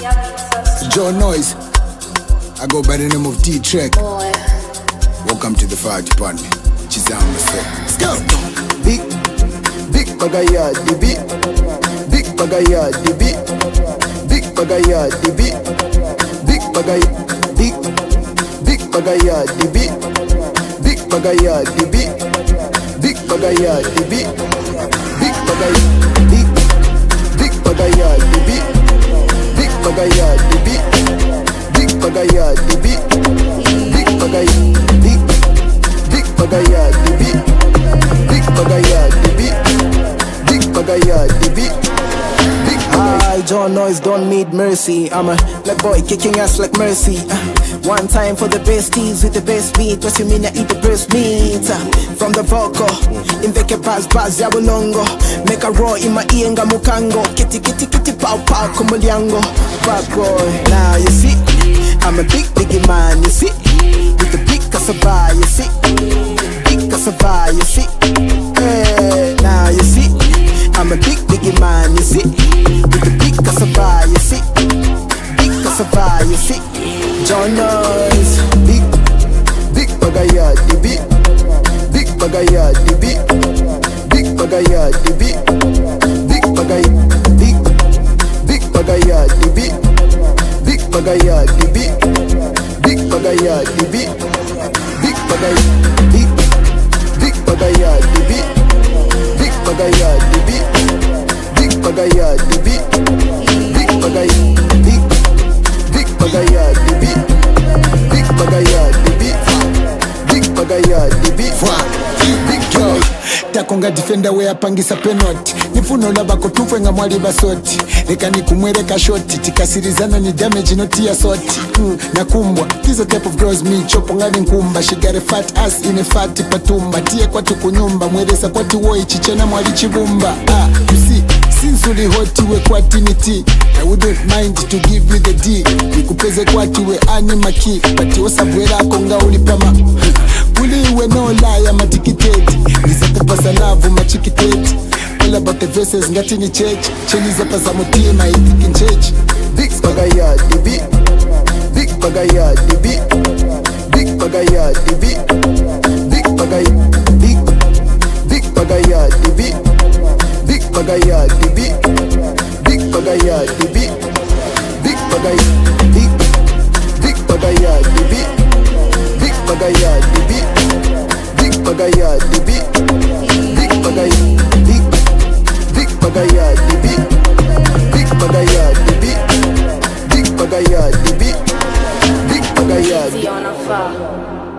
Jo Noise. I go by the name of D Trek. Boy. Welcome to the fire department. Chizama say. Let's go. Big, big bagaya beat. Big bagaya beat. Big bagaya beat. Big bagaya, big, big bagaya beat. Big bagaya beat. Big bagaya beat. Big bagaya beat. Big bagaya beat. Big bagaya, big, big bagaya beat. Big bagaya beat. Big bagaya beat. Big I John Noise don't need mercy. I'm a black boy kicking ass like mercy. Uh, one time for the best teas with the best beat. What you mean I eat the breast meat? Uh, from the vocal, inveke buzz buzz ya bulongo. Make a roar in my ear nga mukango. Kitty kitty kitty pow pow kumulyango. Bad boy, now you see, I'm a big biggie man. You see, with the big cassava. You see, big cassava. You see, hey, now you see. I'm a big biggie man, you see With the see John Noise Big, big bagaya, the beat Big bagaya, the beat Big bagaya, the beat Big bagaya, big Big bagaya, the beat Big bagaya, the beat Big bagaya, the beat Big bagaya, big Big bagaya, the beat Big bagaya, the beat Big bagaya, the beat Big bagaya, takonga defender we apangisa penalty. Nifuno labako tufwe nga mwali basoti leka nikumwereka shoti tikasirizana ni damage notiya soti mm, nakumbwa hizo type of girls me chopo ngani nkumba. She got a fat ass in a fat patumba. Tiye kwatu kunyumba mweresa kwati woi chichena mwali chibumba. Ah, you see since uli hoti we kwatiniti I wouldn't mind to give you the D. Nikupeze kwati we anima maki. But osabwerako nga ulipama uliwe no laya matikiteti nizakupasa lavu machikiteti all about the verses ngati ni za mutima itiki nchechi. Big bagaya, beat Big bagaya, beat Big bagaya, beat Big bagaya, big Big bagaya, beat Big bagaya, beat Big bagaya, beat Big bagaya, Big Big bagaya, the beat Big bagaya,